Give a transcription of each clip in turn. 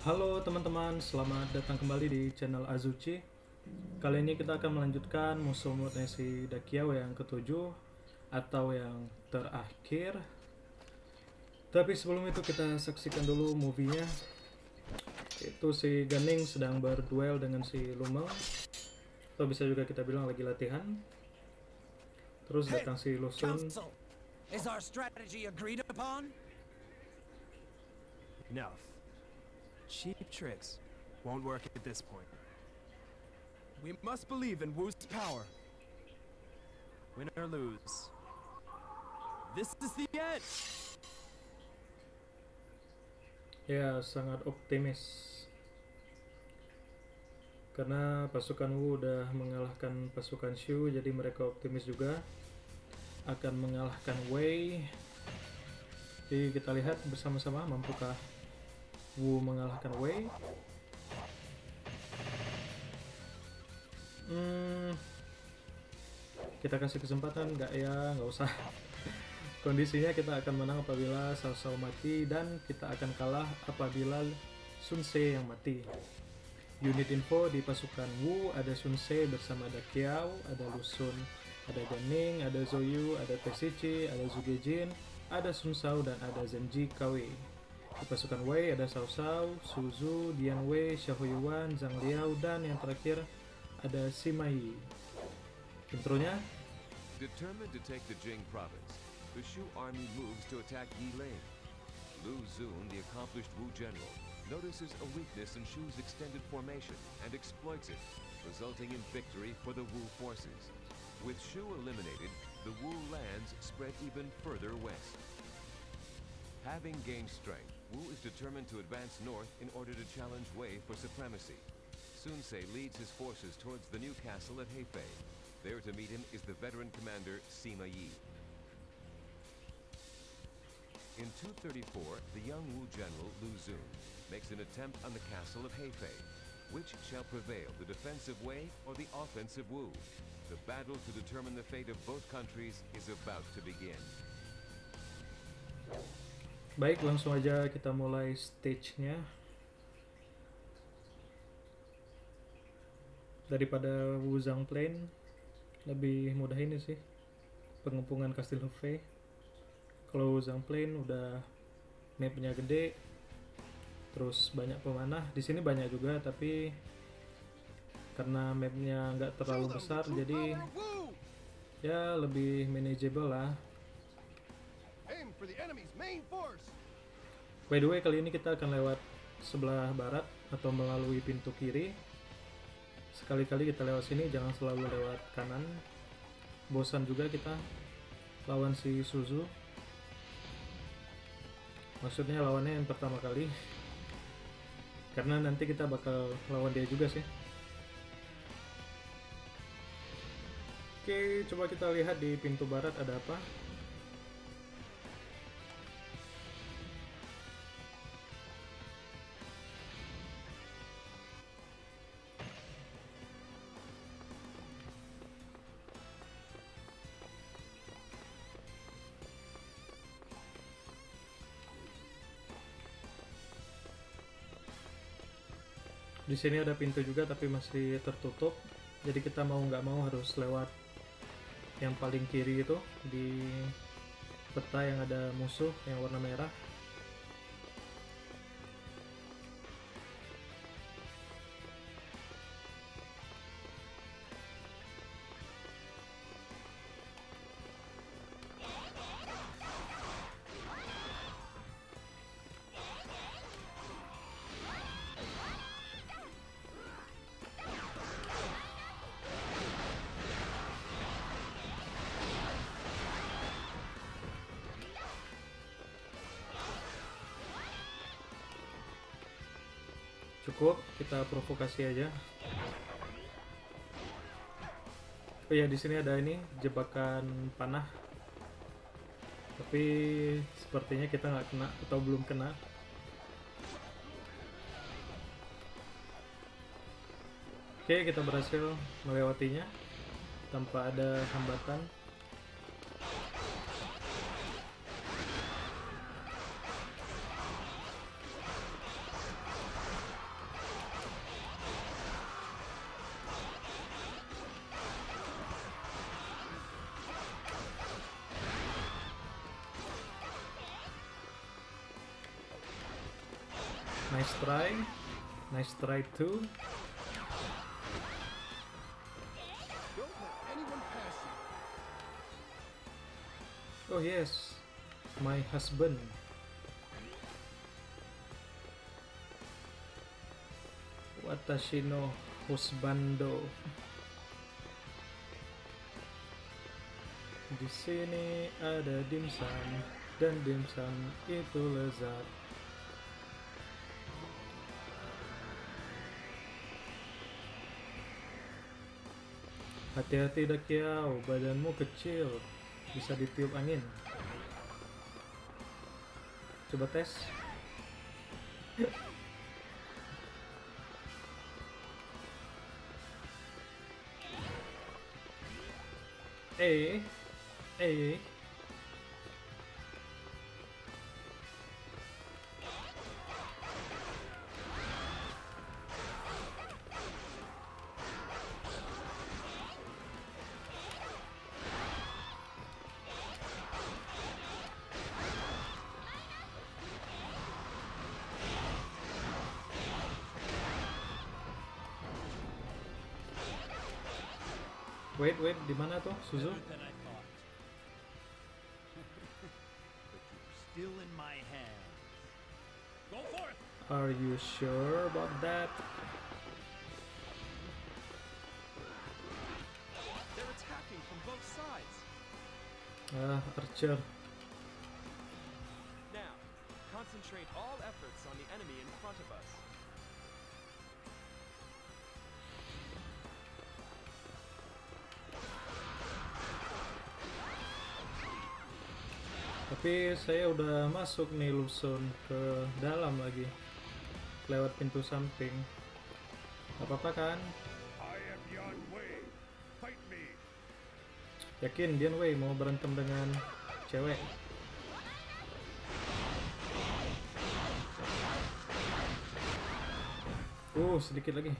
Halo teman-teman, selamat datang kembali di channel Azuchi. Kali ini kita akan melanjutkan musuh si Dakiao yang ketujuh atau yang terakhir. Tapi sebelum itu kita saksikan dulu movie-nya. Itu si Ganing sedang berduel dengan si Lumel. Atau bisa juga kita bilang lagi latihan. Terus datang si Lusun. Council, is our strategy agreed upon? Enough. Tricks won't work at this point. We must believe in Wu's power. Win or lose. This is the end! Ya, sangat optimis. Karena pasukan Wu udah mengalahkan pasukan Shu, jadi mereka optimis juga akan mengalahkan Wei. Jadi kita lihat bersama-sama mampukah Wu mengalahkan Wei. Hmm, kita kasih kesempatan nggak ya? Nggak usah. Kondisinya kita akan menang apabila Cao mati dan kita akan kalah apabila Sun Ce yang mati. Unit info di pasukan Wu ada Sun Ce bersama ada Kiao, ada Lu Sun, ada Ganing, ada Zoyu, ada Tesichi, ada Zugejin, ada Sun Shao dan ada Zenji Kawe. Pasukan Wei ada Cao Cao, Suzu, Dian Wei, Xiao Yuan, Zhang Liao dan yang terakhir ada Sima Yi. Intronya Determined to take the Jing province, the Shu army moves to attack Yiling. Lu Xun, the accomplished Wu general, notices a weakness in Shu's extended formation and exploits it, resulting in victory for the Wu forces. With Shu eliminated, the Wu lands spread even further west. Having gained strength, Wu is determined to advance north in order to challenge Wei for supremacy. Sun Ce leads his forces towards the new castle at Hefei. There to meet him is the veteran commander Sima Yi. In 234, the young Wu general Lu Xun makes an attempt on the castle of Hefei. Which shall prevail, the defensive Wei or the offensive Wu? The battle to determine the fate of both countries is about to begin. Baik, langsung aja kita mulai stage-nya. Daripada Wuzang Plain, lebih mudah ini sih. Pengepungan Kastil Hefei. Kalau Wuzang Plain udah mapnya gede, terus banyak pemanah. Di sini banyak juga, tapi karena mapnya nggak terlalu besar, jadi ya lebih manageable lah. Aim for the enemy's main force. By the way, kali ini kita akan lewat sebelah barat atau melalui pintu kiri. Sekali-kali kita lewat sini, jangan selalu lewat kanan. Bosan juga kita lawan si Suzu. Maksudnya lawannya yang pertama kali. Karena nanti kita bakal lawan dia juga sih. Oke, coba kita lihat di pintu barat ada apa. Di sini ada pintu juga tapi masih tertutup. Jadi kita mau nggak mau harus lewat yang paling kiri itu di peta yang ada musuh yang warna merah. Cukup, kita provokasi aja. Oh ya, di sini ada ini jebakan panah. Tapi sepertinya kita nggak kena atau belum kena. Oke, kita berhasil melewatinya tanpa ada hambatan. Nice try. Nice try too. Oh yes, my husband. Watashi no husbando. Di sini ada dimsum dan dimsum itu lezat. Hati-hati Dakiau, badanmu kecil, bisa ditiup angin. Coba tes. Eh, eh. Di mana tuh Suzu? than I thought. Still in my hands. Go forth! Are you sure about that? They're attacking from both sides. Ah, Archer. Now, concentrate all efforts on the enemy in front of us. Tapi saya udah masuk nih Luson ke dalam lagi. Lewat pintu samping. Gak apa-apa kan? Yakin Dian Wei mau berantem dengan cewek? Uh, sedikit lagi.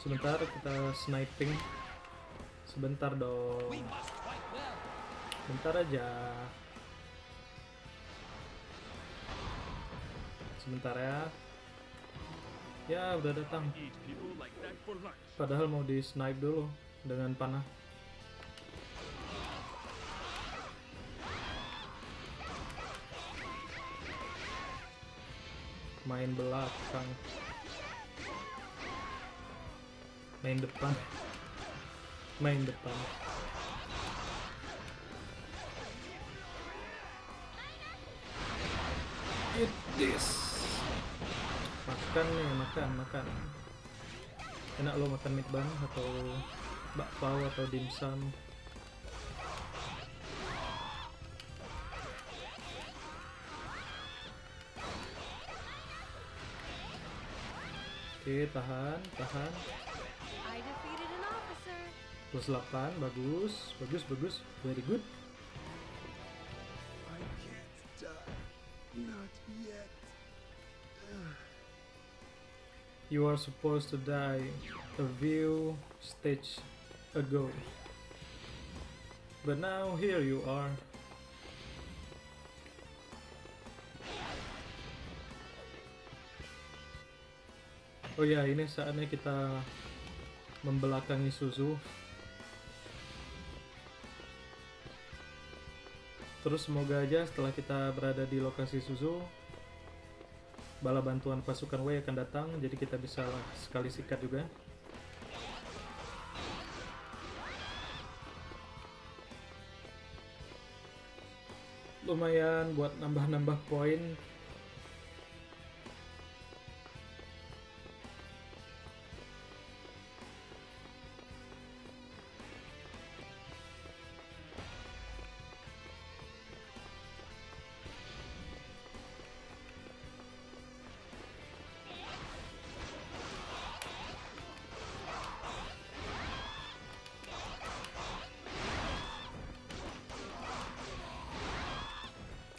Sebentar kita sniping. Sebentar dong. We must fight well. Bentar aja. Sebentar ya. Ya, udah datang. Padahal mau di snipe dulu dengan panah. Main belakang. Main depan. Main depan. Eat this. Makan nih, makan, makan. Enak lo makan mie bang atau bakpao atau dimsum. Oke, tahan, tahan. Plus 8, bagus, bagus, bagus. Very good. I can't die. Not yet. You are supposed to die a few stage ago. But now here you are. Oh ya, ini saatnya kita membelakangi Suzu. Terus semoga aja setelah kita berada di lokasi Suzu, bala bantuan pasukan W akan datang, jadi kita bisa sekali sikat juga. Lumayan buat nambah-nambah poin.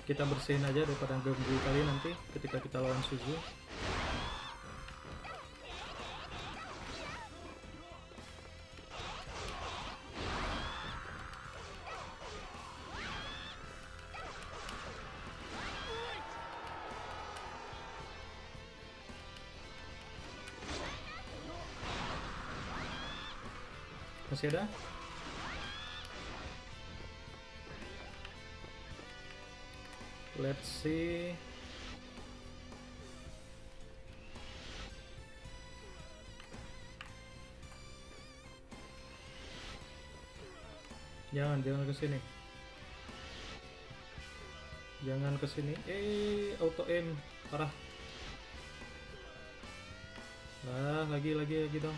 Kita bersihin aja daripada ganggu kalian nanti ketika kita lawan Suzu. Masih ada let's see. Jangan jangan ke sini. Jangan ke sini. Eh auto aim. Parah. Lah lagi lagi lagi dong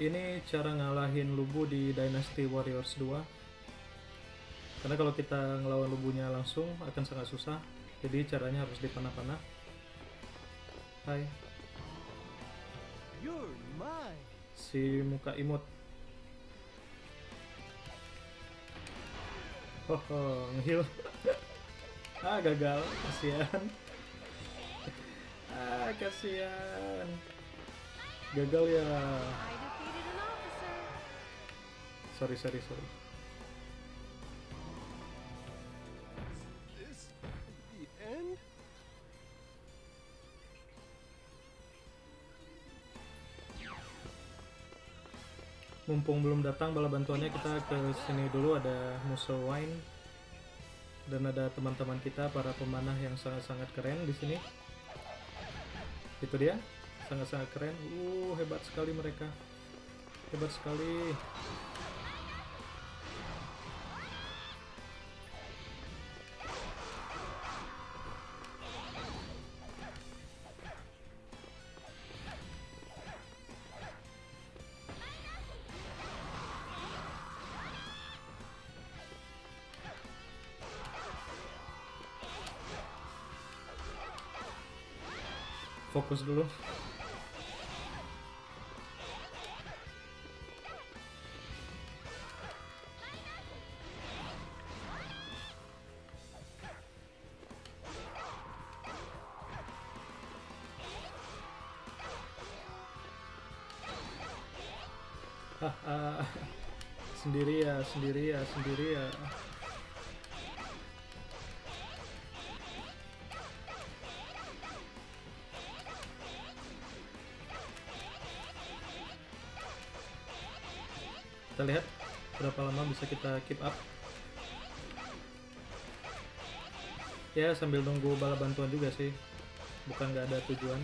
ini cara ngalahin Lubu di Dynasty Warriors 2 karena kalau kita ngelawan Lubunya langsung akan sangat susah. Jadi caranya harus dipanah-panah hai. You're mine. si muka imut. Oh, oh ngehil ah gagal. Kasihan. Ah kasihan. Gagal ya sorry sorry sorry. Mumpung belum datang bala bantuannya kita ke sini dulu. Ada musuh wine. Dan ada teman-teman kita para pemanah yang sangat-sangat keren di sini. Itu dia. Sangat-sangat keren. Uh hebat sekali mereka. Hebat sekali fokus dulu. Sendiri ya sendiri ya sendiri ya berapa lama bisa kita keep up? Ya sambil nunggu bala bantuan juga sih. Bukan nggak ada tujuan.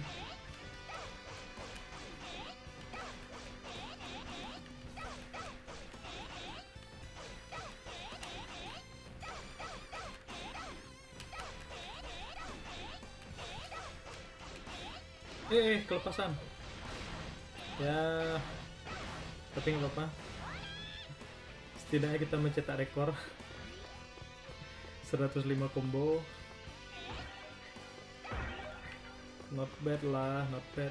Eh, eh kelepasan. Ya tapi nggak apa-apa setidaknya kita mencetak rekor. 105 combo. Not bad lah not bad.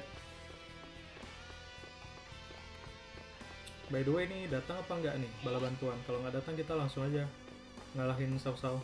By the way ini datang apa enggak nih? Bala bantuan. Kalau nggak datang kita langsung aja ngalahin saw-saw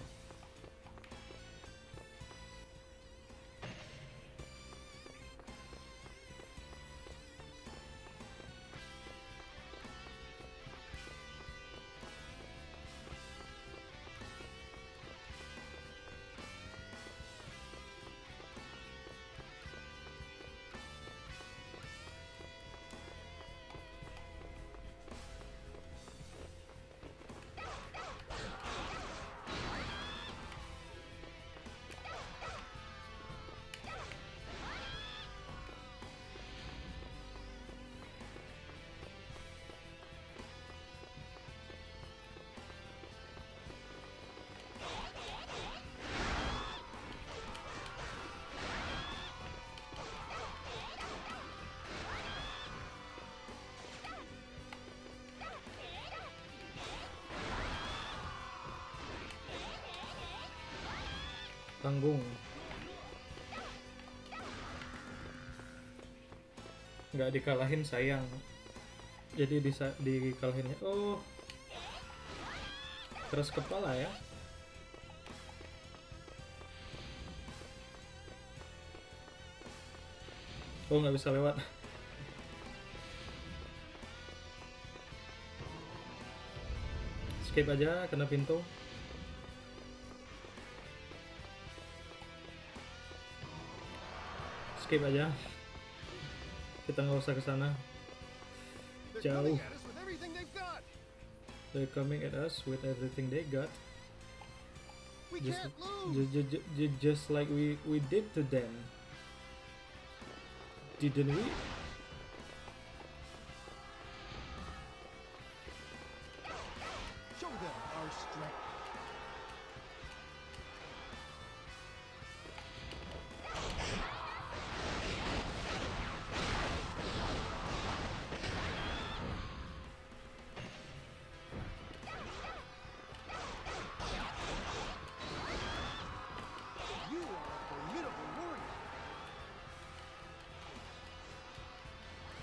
tanggung. Nggak dikalahin sayang. Jadi bisa dikalahinnya oh. Keras kepala ya. Oh nggak bisa lewat. Skip aja kena pintu skip aja. Kita nggak usah ke sana. Jauh. they're coming at us with everything they got. Just just, just, just like we we did to them. Didn't we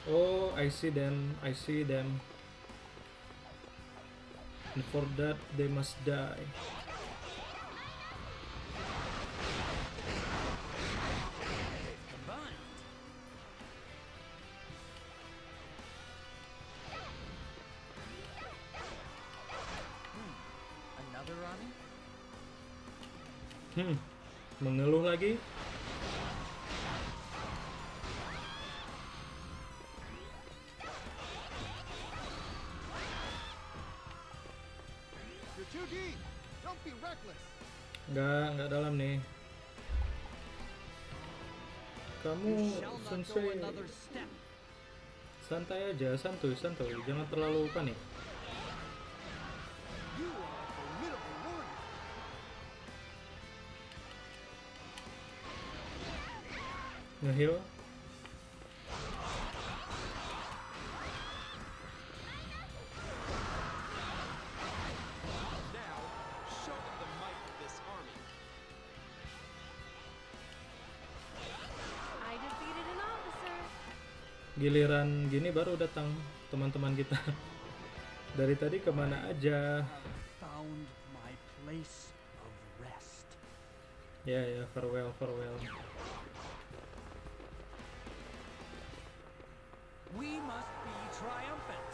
oh I see them I see them. And for that they must die nggak nggak dalam nih. Kamu sensei. santai aja santuy santuy. Jangan terlalu panik ngeheal giliran gini baru datang teman-teman kita. Dari tadi ke mana aja? Ya ya farewell farewell. We must be triumphant.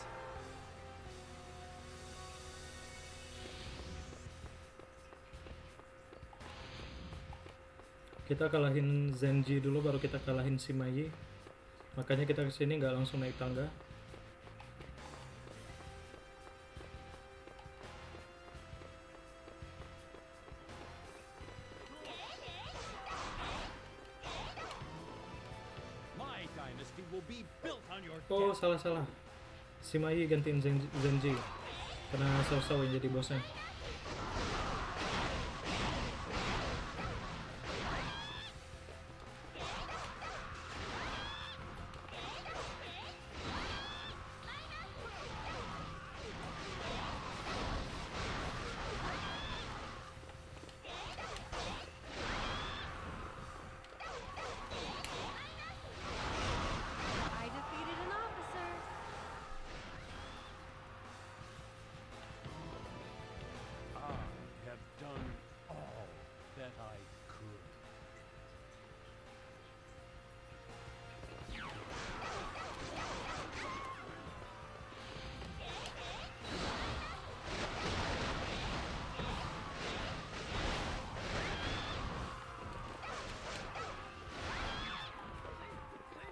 kita kalahin Zenji dulu baru kita kalahin Shimayi makanya kita ke sini nggak langsung naik tangga. Oh salah salah. Shimayi gantiin Zen- Zenji karena Sao yang jadi bosnya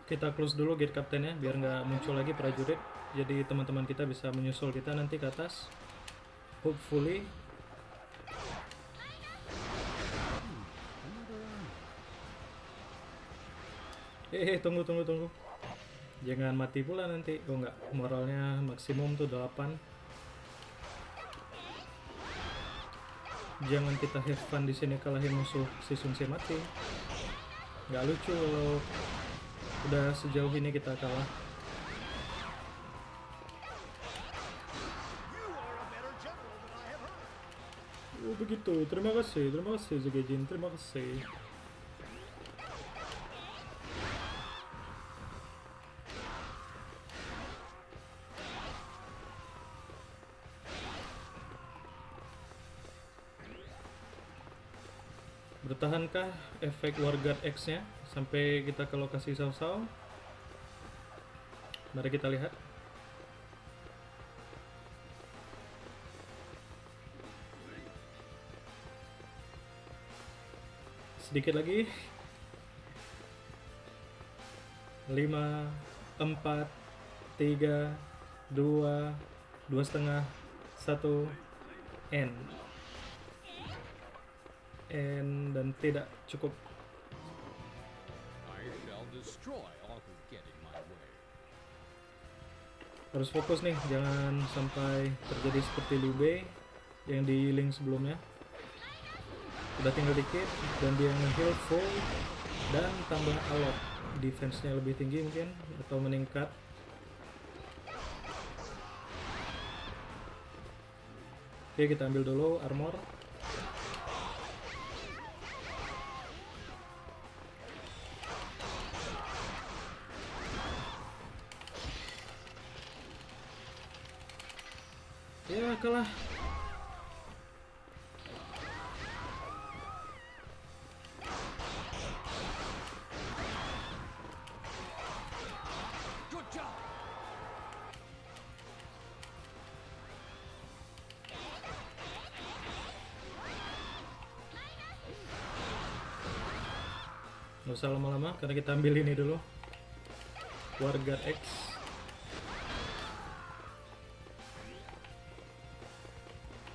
kita close dulu gate kaptennya biar nggak muncul lagi prajurit. Jadi teman-teman kita bisa menyusul kita nanti ke atas. Hopefully. Eh eh, tunggu tunggu tunggu. Jangan mati pula nanti. Oh nggak. Moralnya maksimum tuh 8 jangan kita have fun di sini kalahin musuh si Sun Ce mati. Nggak lucu kalau udah sejauh ini kita kalah. Oh begitu. Terima kasih terima kasih Zugejin terima kasih Bertahankah efek Warguard X-nya sampai kita ke lokasi Sao-Sao? Mari kita lihat. Sedikit lagi. 5 4 3 2 2 setengah 1 N N dan tidak cukup. Harus fokus nih jangan sampai terjadi seperti Liu Bei yang di link sebelumnya. Udah tinggal dikit dan dia nge-heal full dan tambah alot. Defense-nya lebih tinggi mungkin atau meningkat. Oke kita ambil dulu armor Good job. Nggak usah lama-lama karena kita ambil ini dulu. Warga X.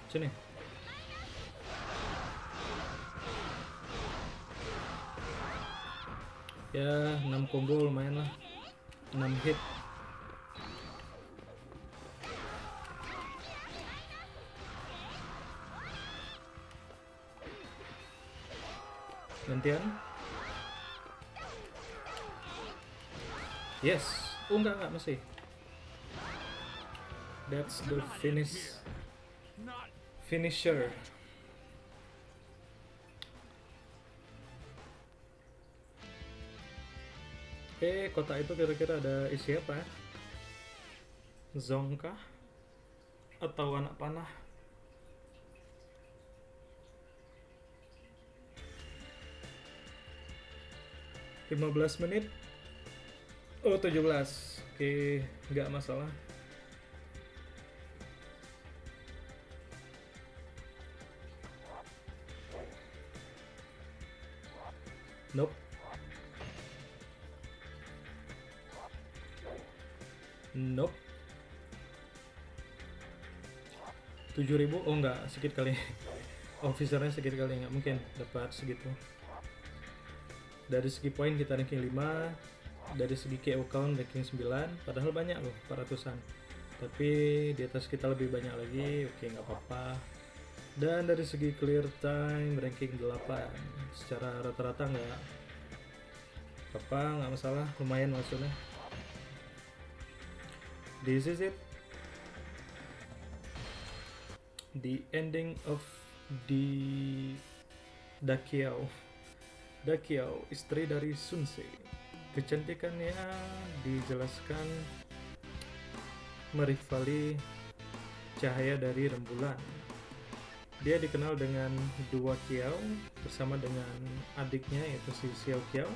Sini. Ya, 6 combo lumayan lah. 6 hit. Gantian. Yes. Oh enggak enggak masih. That's the finish finisher. Eh, kota itu kira-kira ada isi apa ya? Zong kah? Atau anak panah? Lima belas menit Oh 17 Oke nggak masalah Nope. Nope. 7000 oh enggak. Sedikit kali. Officernya sedikit kali. Nggak mungkin dapat segitu. Dari segi poin kita ranking 5 dari segi KO count ranking 9 padahal banyak loh 400an tapi di atas kita lebih banyak lagi. Oke nggak apa-apa dan dari segi clear time ranking 8 secara rata-rata nggak apa nggak masalah. Lumayan maksudnya. This is it. The ending of the Dakiao. Dakiao istri dari Sunse kecantikannya dijelaskan merivali cahaya dari rembulan dia dikenal dengan dua Kiao bersama dengan adiknya yaitu si Xiao Kiao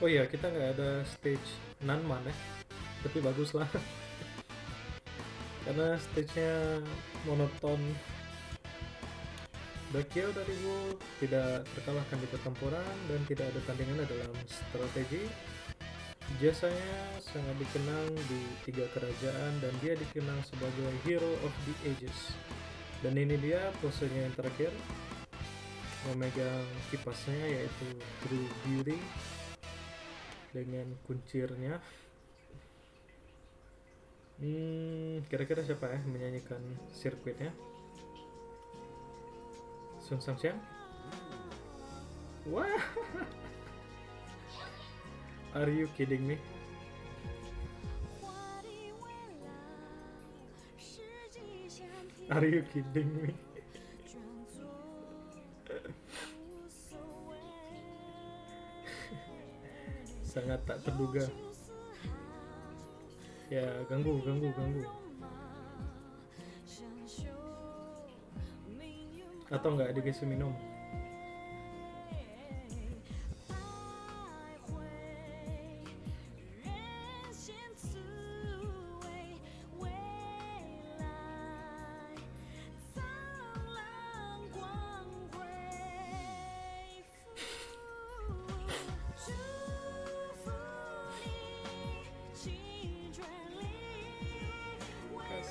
Oh iya, kita nggak ada stage Nanman ya, tapi bagus lah. Karena stage-nya monoton. Bakio dari Wu tidak terkalahkan di pertempuran dan tidak ada tandingannya dalam strategi. Jasanya sangat dikenang di tiga kerajaan dan dia dikenal sebagai Hero of the Ages. Dan ini dia posenya yang terakhir memegang kipasnya yaitu True Beauty dengan kuncirnya. Hmm kira-kira siapa ya menyanyikan sirkuitnya? Sun Sang Siang wah. Are you kidding me? Are you kidding me? sangat tak terduga. Ya ganggu ganggu ganggu. Atau enggak dikasih minum?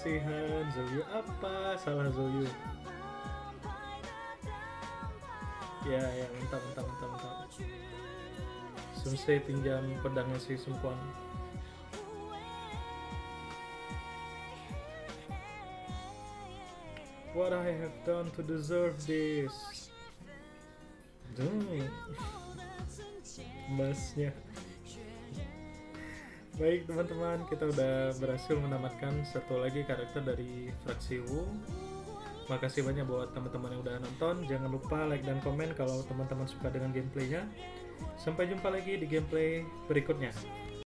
Tuhan Zoyu apa salah Zoyu ya ya mantap mantap mantap mantap. Sumsei pinjam pedangnya si sempuan. What I have done to deserve this Duh masnya. Baik teman-teman, kita udah berhasil menamatkan satu lagi karakter dari fraksi Wu. Makasih banyak buat teman-teman yang udah nonton. Jangan lupa like dan komen kalau teman-teman suka dengan gameplaynya. Sampai jumpa lagi di gameplay berikutnya.